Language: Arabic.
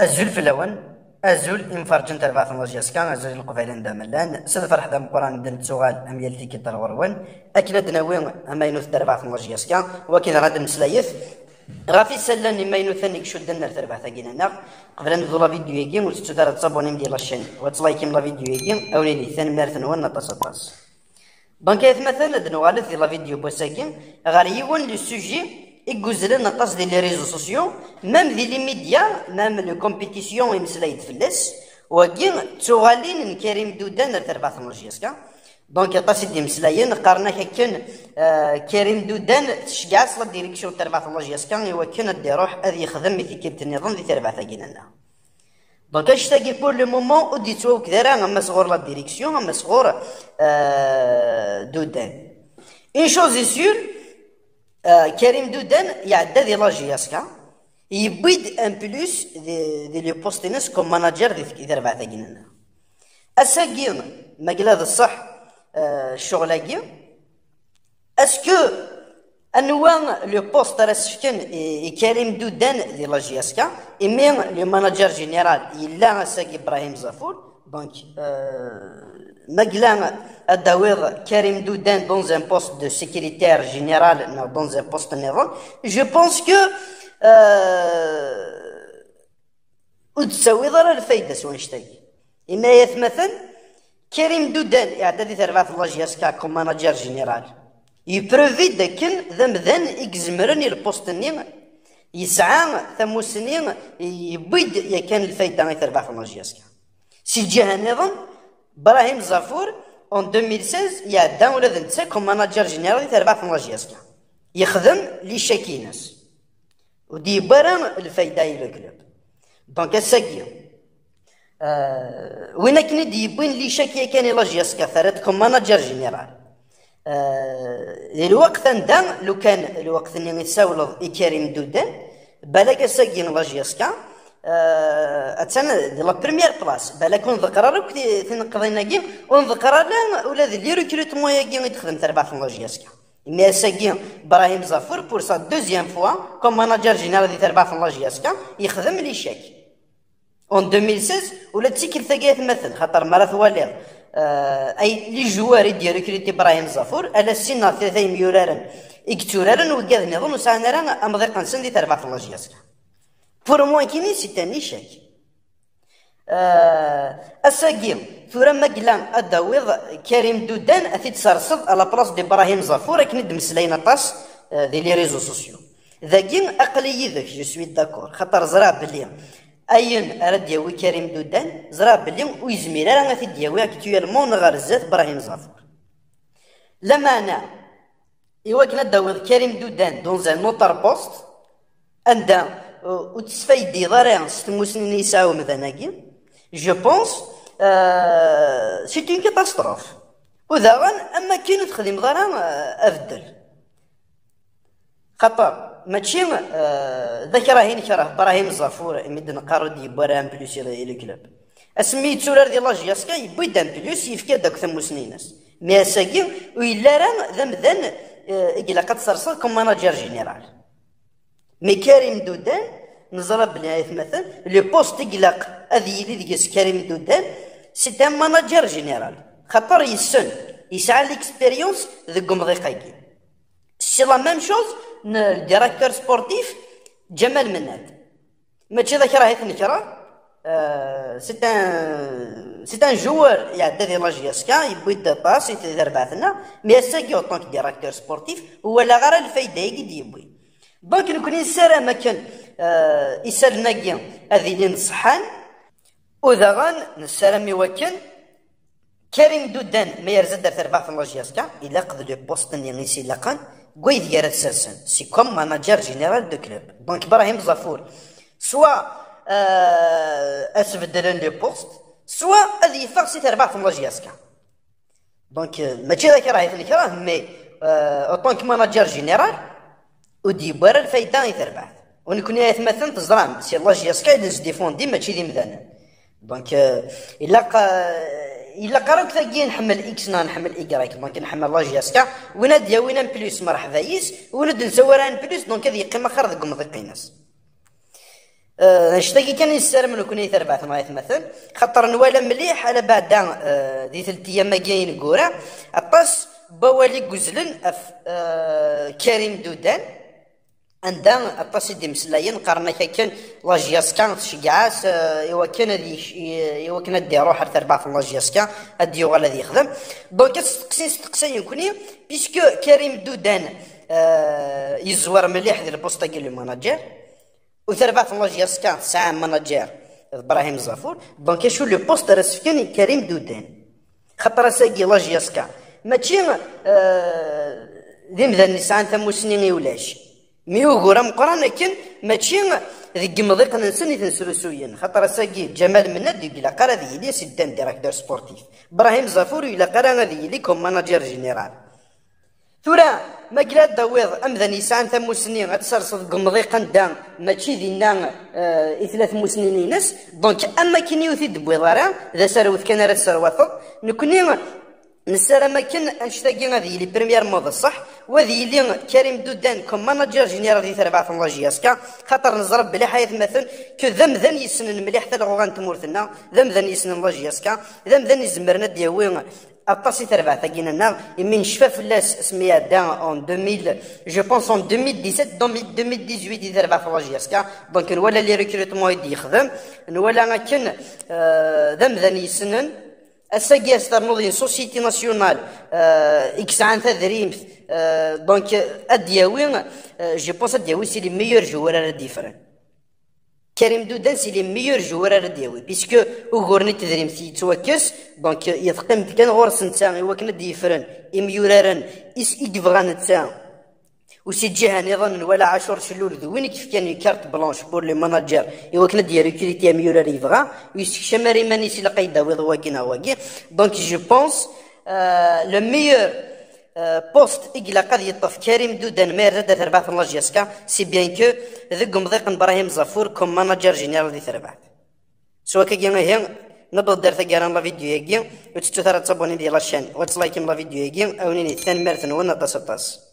أزول في اللون أزول إنفرجن تربع ثنوجياس كان أزول القبيلين داملان سيد فرح دام قرآن دن تسوغال أم يلتي كتر وروان أكنا دناوين أما ينوث تربع ثنوجياس كان وكين غاد مسلايث. غافي سلان ما ينوثنك شو دنا تربع ثقينا قبل أن نزول فيديو يجين وتتو دار تصابوني مدير الشين. وتلايكيم لا فيديو يجين أو نيني ثاني مارثن وأنا تصطاس دونك مثلا دنو غالث لا فيديو بوساكين غالي يون لو سوجي يقزلن اطاس ديال لي ريزو سوسيو. ميم دي لي ميديا ميم لو كومبيتيسيون يمسلايد فلاس وكي تغالين كريم دودان تربع ثمولوجياسكا دونك اطاس دي مسلاين قارنا كان آه كريم دودان تشجع لا ديريكسيون تربع ثمولوجياسكا ايوا كان دي روح أذ يخدم في كيبت النظام دي تربع ثقينا دونك اش تاقي بور لو مومون ودي تو كذا أما صغور لا ديريكسيون أما صغور دودان اون شوز آه كريم دودان يعدى دي لاجياسكا يبيد أن بلوس دي, دي لي بوستينس كوم ماناجر دي اساكي ما قال هذا الصح آه الشغلاكي أسكو انوا لو بوست راه سكن كريم دودان دي لاجياسكا ايمي لو ماناجر جينيرال إلا اساكي إبراهيم زافور دونك آه Maglan Adawir Karim Douden dans un poste de secrétaire général, dans un poste néron, je pense que وتسوي ضرر الفايدة سوى نشتي إما يثمثل كريم دودان إعدادي ثربعة الله جياسكا كوم ماناجر جينيرال يبروفي داكن ذمذن إكزمرن البوستني يسعى ثموسني يبيد يا كان الفايدة ثربعة الله جياسكا سي جهة نظام إبراهيم زافور اون 2016 يعدا ولا نتا كوم ماناجر جينيرال تاع ربع ثنلاجياسكا يخدم لي شاكيناس ودي برا الفايده إلى كلوب دونك اساكي آه وين كان يبين لي شاكيه كان لاجياسكا ثرات كوم ماناجر جينيرال آه الوقت ندا لو كان الوقت اللي يساول كريم دودان بالك اساكي لاجياسكا اتسنى دي لا بريمير بلاص بالك نذكر لك تنقضينا كي ونذكر لا ولا لي ريكروتمون يا كي يدخل تربع في لوجياسكا مي ساكي إبراهيم زفر بور سا دوزيام فوا كوم ماناجر جينيرال دي تربع في لوجياسكا يخدم لي شاك اون 2016 ولا تيكل ثقات مثل خاطر مرة ثوالي أي لي جوار يدير ريكروتي إبراهيم زفور على السنة ثلاثة ميورارن اكتورارن وكاد نظن وسعنا راه امضيق نسن دي تربع في لوجياسكا بور موان كيني سي ان ايشاك اساكي ثورا مقلان اداويض كريم دودان اثي تسرسد على بلاص دي إبراهيم زافور كني دمسلاينا طاس دي لي ريزو سوسيو. ذاكي أقلي ذاك جو سوي داكور. خاطر زرا بلي اين اراد دياوي كريم دودان زرا بلي ويزمير راه غادي دياوي اكتويلمون غير زات إبراهيم زافور لما أنا ايوا كنا داويض كريم دودان دون زان نوتر بوست عندها وتسفايدي ضريان ستموسنين يساو مثلا جو بونس سي اون كاتاستروف وذا أما كاين تخدم ضران افدل خطر ماشي ذاك راه نكره إبراهيم الزافور مد نقارو دي بوران بلوس إلى كلوب اسمي تولار ديال لاجياسكا يبوي دان بلوس يفكا داك ثمو سنيناس. مي أساكي ويلا راه ذم ذن إلا قد صرصر كوم ماناجر جينيرال مي كريم دودان نزرى بلي مثلا لي بوست يقلق هذه يلي ديك كريم دودان سي أن ماناجر جينيرال خاطر يسن يسعى ليكسبيريونس ذك مضيقاكي سي لا ميم شوز الديراكتور سبورتيف جمال مناد. ماشي ذاك راه يتنكر سي أن سي أن جوار يعدى دي لاجياسكا يبوي دا باس يتدار بعثنا مي ساكي اوطونك ديراكتور سبورتيف هو لا غير الفايدة يقد يبوي دونك لو كان يسار ما كان آه يسال ناقي هذه اللي نصحان وذا غان نسالم يوكل. كريم دودان ما يرزد دار تربع في لاجياسكا إلا قد لو بوست اللي نيسي لقان. قوي ديال سرسن سي كوم ماناجر جينيرال دو كلوب. دونك إبراهيم زافور سوا آه اسبدلن لو بوست. سوا هذه فاغسي تربع في لاجياسكا دونك ماشي ذاك راه يثني راه مي اوطونك ماناجر جينيرال. ودي برا الفايدة يتربح ونكون يتمثل تزران سي الله جي سكاي ديفون ديفوندي ماشي دي مذانا دونك الا الا قراك ثقي نحمل إكس نا نحمل ايكرايك دونك نحمل لا جي اسكا وين ديا وين بلوس مرحبا يس وين راه بلوس دونك هذه قيمه خير ذوك مضيقيناس نشتاقي كان يستلم من كوني ثربعة مغاية مثلا خاطر نوالا مليح على بعد ذي ثلاث أيام كاين كورا اطاس بوالي قزلن اف كريم دودان عندها اطاس دي مسلاين قرنا كان لاجياسكا تشجعاس ايوا كان ايوا كان دي روح ثربعة في لاجياسكا ادي يغال ذي يخدم دونك تستقسي استقساين كوني بيسكو كريم دودان يزور مليح ذي البوسطة كيلو ماناجر وثربات الله جياسكا ساعة مناجير إبراهيم زافور دونك شو لو بوست راه كريم دودان خاطر ساقي لا جياسكا ماشي ذي مذا ساعة ميو غورا مقران لكن ماشي ذيك مضيق ننسى تنسلسويا خاطر ساقي جمال مند يقول قرا ذي لي سيدان ديريكتور سبورتيف. إبراهيم زافور يلا قرا ذي لي كوم ماناجير جينيرال ثورا ما قلا داويض أمذا نيسان ثم سنين غتسرصد قمضي قندا ماشي دينا آه ثلاث مسنين ناس دونك أما كي يوثي دبويض راه ذا سروث كان راه نكوني نسال ما كان انشتاقي هذه لي بريمير مود صح وهذه اللي كريم دودان كوم ماناجر جينيرال دي تربعة الله جياسكا خاطر نزرب بلي حياة مثل كو ذم ذن يسنن مليح حتى لغوغان تمورتنا ذم ذن يسنن الله جياسكا ذم ذن يزمرنا دياوين اطاسي تربع ثقينا نار من شفا فلاس سميها دا اون 2000 جو بونس اون 2017 2018 دي تربع في لاجياسكا دونك نولا لي ريكروتمون يدي يخدم نولا كان ذم ذن يسنن اساكي استرنوض سوسيتي ناسيونال إكس عن تدريمت دونك ادياوي جو بونس ادياوي سي لي ميور جوار ديفران كريم دودان سي لي ميور جوار دياوي بيسكو وغورني تدريم سي توكس دونك يتقيم كان غورس نتا ايوا كنا ديفرن اميورارن اس يبغى نتا وسي جهه نظن ولا عاشور شلول وين كيف كان كارت بلانش بور لي ماناجر ايوا كنا ديال ريكريتي اميورار يبغى ويستكشف ماري ماني سي لقيدا ويض واكينا واكي. دونك جو بونس لو ميور بوست إقلا قد يطف كريم دودان مير زاد ثربعة الله جيسكا. سي بيان كو ذق مضيق إبراهيم زفور كوم ماناجر جينيرال دي ثربعة سوا كي هي نبض دار ثقاران لا فيديو يجي وتتو ثلاث تصابوني ديال لاشين وتلايكم لا فيديو يجي أو نيني ثاني مرثن ونا طاس طاس